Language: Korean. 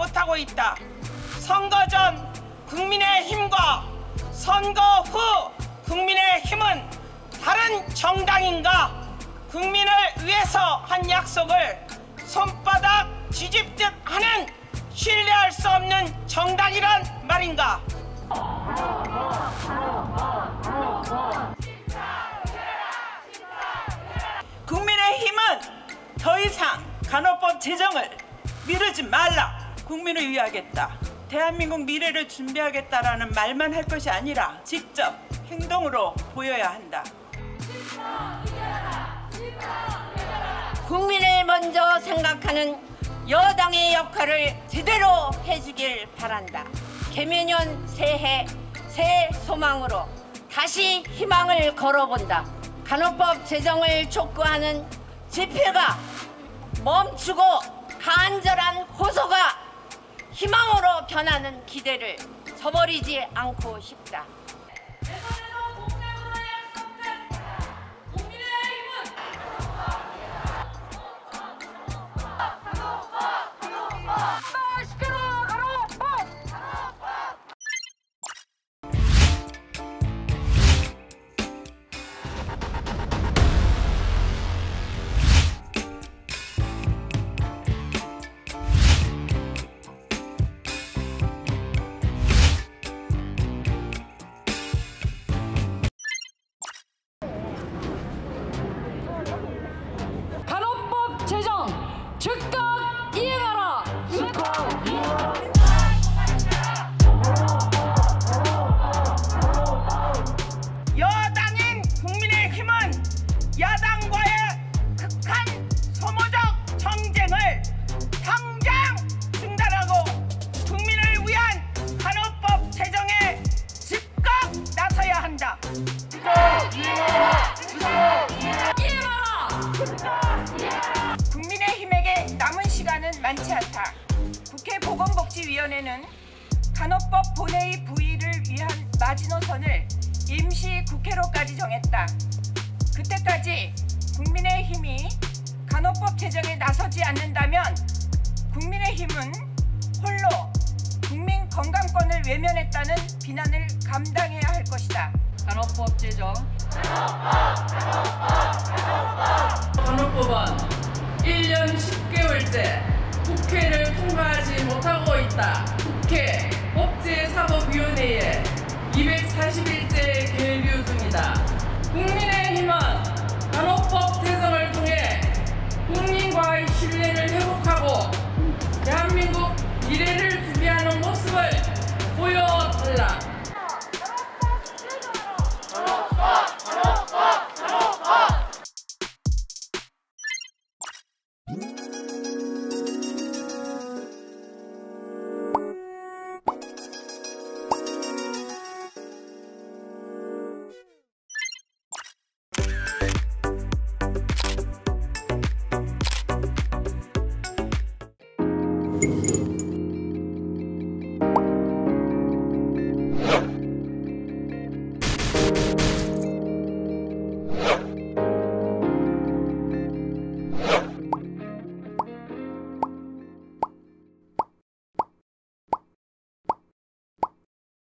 못하고 있다. 선거 전 국민의 힘과 선거 후 국민의 힘은 다른 정당인가? 국민을 위해서 한 약속을 손바닥 뒤집듯 하는 신뢰할 수 없는 정당이란 말인가? 국민의힘은 더 이상 간호법 제정을 미루지 말라. 국민을 위하겠다. 대한민국 미래를 준비하겠다라는 말만 할 것이 아니라 직접 행동으로 보여야 한다. 국민을 먼저 생각하는 여당의 역할을 제대로 해주길 바란다. 개면년 새해 새 소망으로 다시 희망을 걸어본다. 간호법 제정을 촉구하는 집회가 멈추고 변하는 기대를 저버리지 않고 싶다. 제정 즉각 이행하라. 여당인 국민의힘은 야당과의 극한 소모적 정쟁을 당장 중단하고 국민을 위한 간호법 제정에 즉각 나서야 한다. 많지 않다. 국회 보건복지위원회는 간호법 본회의 부의를 위한 마지노선을 임시 국회로까지 정했다. 그때까지 국민의힘이 간호법 제정에 나서지 않는다면 국민의힘은 홀로 국민 건강권을 외면했다는 비난을 감당해야 할 것이다. 간호법 제정 간호법은 1년 10개월째 국회를 통과하지 만들었다. 국회 법제사법위원회의 241제 계류 중이다. 국민의힘은 간호법 개정을 통해 국민과의 신뢰를 회복하고 대한민국 미래를 준비하는 모습을 보여달라. 간호법, 간호법, 간호법.